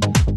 Bye.